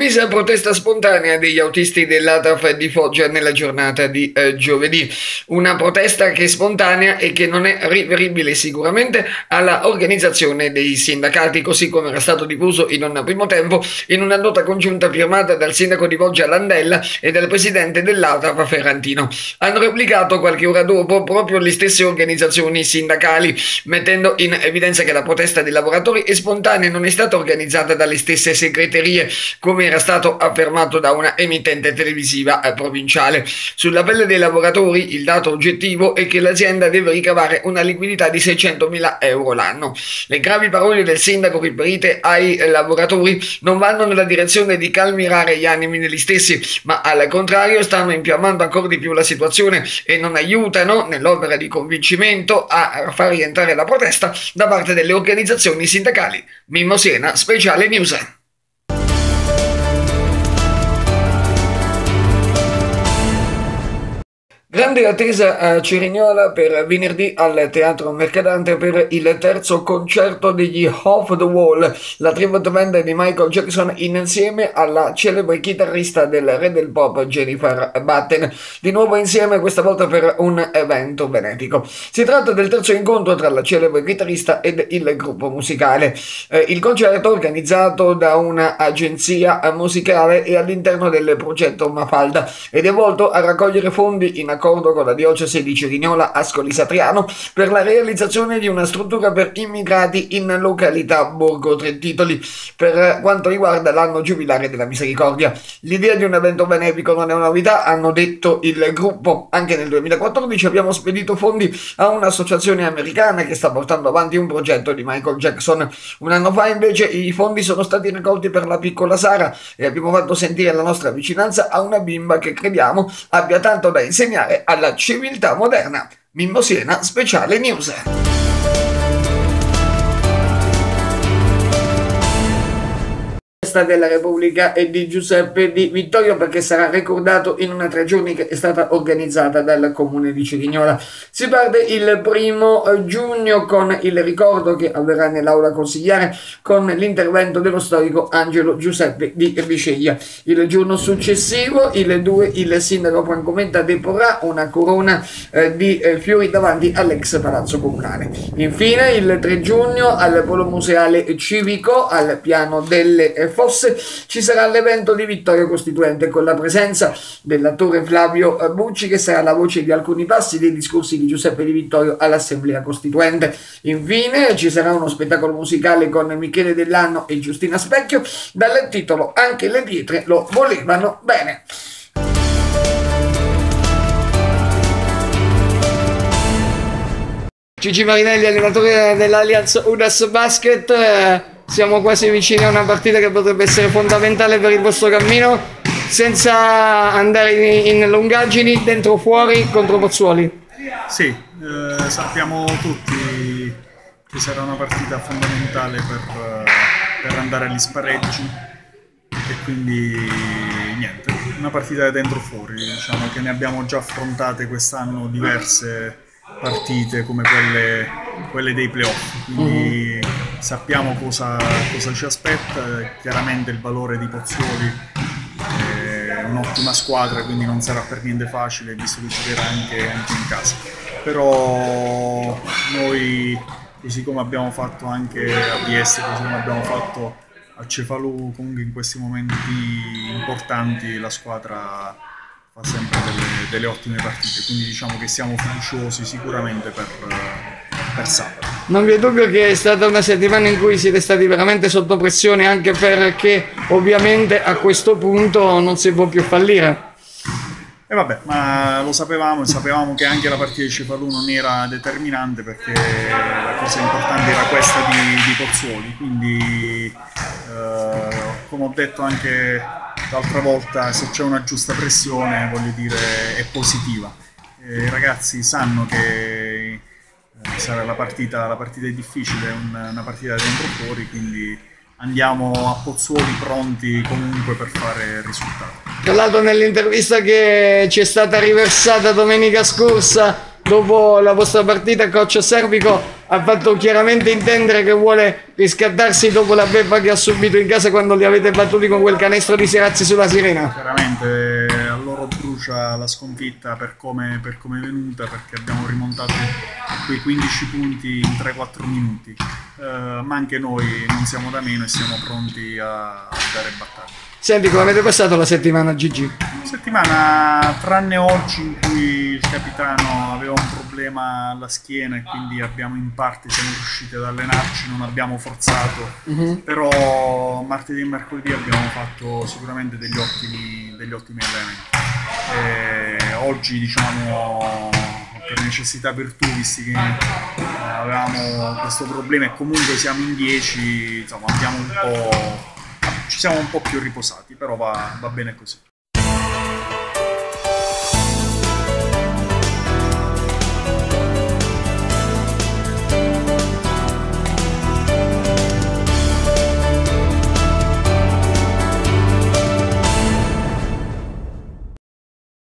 Improvvisa protesta spontanea degli autisti dell'ATAF di Foggia nella giornata di eh, giovedì. Una protesta che è spontanea e che non è riferibile sicuramente alla organizzazione dei sindacati, così come era stato diffuso in un primo tempo in una nota congiunta firmata dal sindaco di Foggia Landella e dal presidente dell'ATAF Ferrantino. Hanno replicato qualche ora dopo proprio le stesse organizzazioni sindacali, mettendo in evidenza che la protesta dei lavoratori è spontanea e non è stata organizzata dalle stesse segreterie come era stato affermato da una emittente televisiva eh, provinciale. Sulla pelle dei lavoratori il dato oggettivo è che l'azienda deve ricavare una liquidità di 600.000 euro l'anno. Le gravi parole del sindaco riferite ai lavoratori non vanno nella direzione di calmirare gli animi degli stessi, ma al contrario stanno infiammando ancora di più la situazione e non aiutano nell'opera di convincimento a far rientrare la protesta da parte delle organizzazioni sindacali. Mimmo Siena, Speciale News. Grande attesa a Cerignola per venerdì al Teatro Mercadante per il terzo concerto degli Off the Wall, la tribute band di Michael Jackson insieme alla celebre chitarrista del re del pop Jennifer Batten, di nuovo insieme questa volta per un evento benefico. Si tratta del terzo incontro tra la celebre chitarrista ed il gruppo musicale. Eh, il concerto, organizzato da un'agenzia musicale, è all'interno del progetto Mafalda ed è volto a raccogliere fondi in accordo con la diocesi di Cerignola Ascoli Satriano per la realizzazione di una struttura per immigrati in località Borgo Tre Titoli per quanto riguarda l'anno giubilare della misericordia. L'idea di un evento benefico non è una novità, hanno detto il gruppo. Anche nel 2014 abbiamo spedito fondi a un'associazione americana che sta portando avanti un progetto di Michael Jackson. Un anno fa invece i fondi sono stati raccolti per la piccola Sara e abbiamo fatto sentire la nostra vicinanza a una bimba che crediamo abbia tanto da insegnare alla civiltà moderna. Mimmo Siena, speciale news. Festa della Repubblica e di Giuseppe Di Vittorio perché sarà ricordato in una tre giorni che è stata organizzata dal comune di Cirignola. Si parte il primo eh, giugno con il ricordo che avverrà nell'aula consigliare con l'intervento dello storico Angelo Giuseppe Di Viceglia. Il giorno successivo, il 2, il sindaco Franco Menta deporrà una corona eh, di eh, fiori davanti all'ex palazzo comunale. Infine, il 3 giugno al polo museale civico al piano delle eh, fosse, ci sarà l'evento di Vittoria Costituente con la presenza dell'attore Flavio Bucci che sarà la voce di alcuni passi dei discorsi di Giuseppe Di Vittorio all'Assemblea Costituente. Infine ci sarà uno spettacolo musicale con Michele Dell'Anno e Giustina Specchio dal titolo Anche le pietre lo volevano bene. Gigi Marinelli, allenatore dell'Allianz Udas Basket. Eh, siamo quasi vicini a una partita che potrebbe essere fondamentale per il vostro cammino senza andare in, in lungaggini dentro o fuori contro Pozzuoli. Sì, eh, sappiamo tutti che sarà una partita fondamentale per, per andare agli spareggi e quindi niente, una partita dentro o fuori, diciamo che ne abbiamo già affrontate quest'anno diverse partite come quelle, quelle dei playoff, quindi mm-hmm. Sappiamo cosa, cosa, ci aspetta, chiaramente il valore di Pozzuoli è un'ottima squadra, quindi non sarà per niente facile, visto che giocherà anche, anche in casa. Però noi, così come abbiamo fatto anche a Vieste, così come abbiamo fatto a Cefalù, comunque in questi momenti importanti la squadra fa sempre delle, delle, ottime partite, quindi diciamo che siamo fiduciosi sicuramente per, per sabato. Non vi è dubbio che è stata una settimana in cui siete stati veramente sotto pressione anche perché ovviamente a questo punto non si può più fallire. E vabbè, ma lo sapevamo, sapevamo che anche la partita di Cefalù non era determinante perché la cosa importante era questa di, di Pozzuoli, quindi eh, come ho detto anche l'altra volta se c'è una giusta pressione voglio dire è positiva. I ragazzi sanno che sarà la partita, la partita è difficile, è una partita dentro fuori, quindi andiamo a Pozzuoli pronti comunque per fare risultati. Tra l'altro nell'intervista che ci è stata riversata domenica scorsa dopo la vostra partita coach Servico ha fatto chiaramente intendere che vuole riscattarsi dopo la beffa che ha subito in casa quando li avete battuti con quel canestro di Serazzi sulla Sirena. Veramente a loro brucia la sconfitta per come, per come è venuta perché abbiamo rimontato quei 15 punti in 3-4 minuti. Uh, ma anche noi non siamo da meno e siamo pronti a, a dare battaglia. Senti, come avete passato la settimana Gigi? Settimana tranne oggi in cui il capitano aveva un problema alla schiena e quindi abbiamo in parte siamo riusciti ad allenarci, non abbiamo forzato, uh-huh. però martedì e mercoledì abbiamo fatto sicuramente degli ottimi, degli ottimi allenamenti. E oggi diciamo per necessità virtù, visti che avevamo questo problema e comunque siamo in 10, insomma abbiamo un po' ci siamo un po' più riposati, però va, va bene così.